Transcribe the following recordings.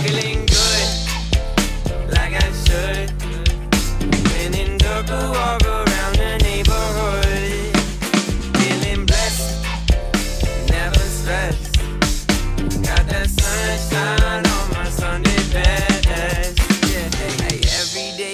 Feeling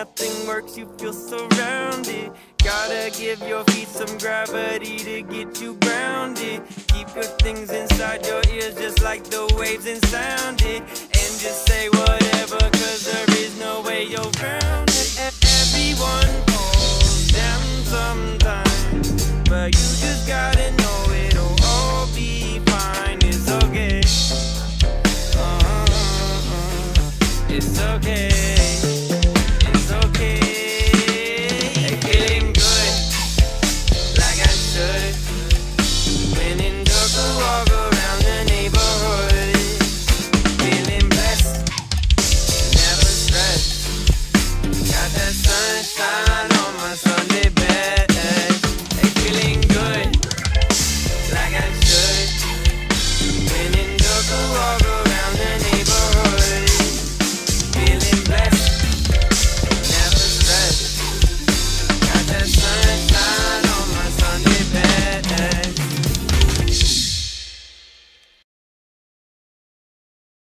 nothing works, you feel surrounded. Gotta give your feet some gravity to get you grounded. Keep good things inside your ears, just like the waves and sound it. And just say whatever, cause there is no way you're grounded. Everyone falls down sometimes, but you just gotta know it'll all be fine. It's okay. Uh-uh. It's okay.